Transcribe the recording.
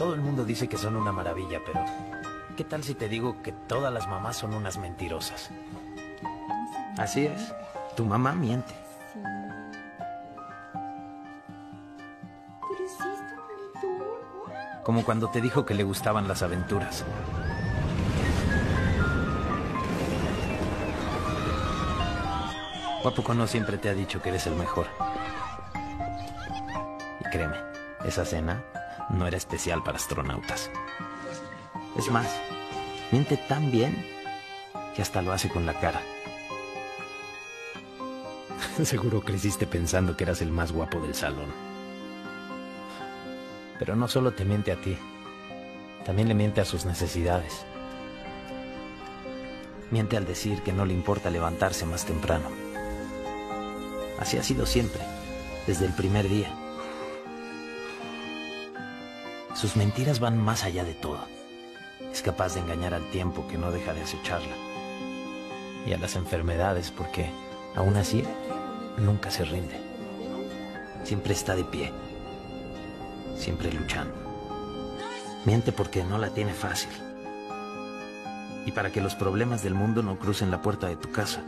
Todo el mundo dice que son una maravilla, pero ¿qué tal si te digo que todas las mamás son unas mentirosas? Así es. Tu mamá miente. Como cuando te dijo que le gustaban las aventuras. ¿O a poco no siempre te ha dicho que eres el mejor? Y créeme, esa cena no era especial para astronautas. Es más, miente tan bien que hasta lo hace con la cara. Seguro creciste pensando que eras el más guapo del salón. Pero no solo te miente a ti, también le miente a sus necesidades. Miente al decir que no le importa levantarse más temprano. Así ha sido siempre, desde el primer día. Sus mentiras van más allá de todo. Es capaz de engañar al tiempo que no deja de acecharla. Y a las enfermedades porque, aún así, nunca se rinde. Siempre está de pie. Siempre luchando. Miente porque no la tiene fácil. Y para que los problemas del mundo no crucen la puerta de tu casa.